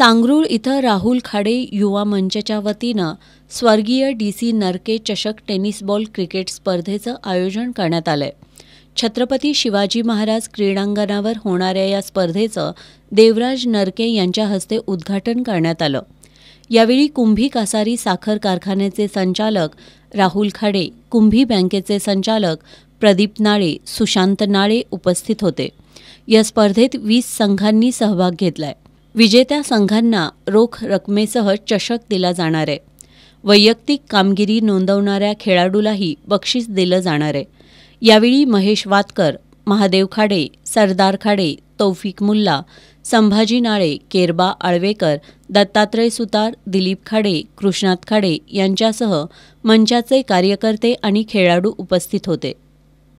सांगरूळ इथं राहुल खाडे युवा मंचच्या वतीनं स्वर्गीय डी सी नरके चषक टेनिस बॉल क्रिकेट स्पर्धेचं आयोजन करण्यात आलंय. छत्रपती शिवाजी महाराज क्रीडांगणावर होणाऱ्या या स्पर्धेचं देवराज नरके यांच्या हस्ते उद्घाटन करण्यात आलं. यावेळी कुंभी कासारी साखर कारखान्याचे संचालक राहुल खाडे कुंभी बँकेचे संचालक प्रदीप नाळे सुशांत नाळे उपस्थित होते. या स्पर्धेत वीस संघांनी सहभाग घेतलाय. विजेत्या संघांना रोख रकमेसह चषक दिला जाणार आहे. वैयक्तिक कामगिरी नोंदवणाऱ्या खेळाडूलाही बक्षीस दिलं जाणार आहे. यावेळी महेश वातकर महादेव खाडे सरदार खाडे तौफिक मुल्ला संभाजी नाळे केरबा आळवेकर दत्तात्रय सुतार दिलीप खाडे कृष्णात खाडे यांच्यासह मंचाचे कार्यकर्ते आणि खेळाडू उपस्थित होते.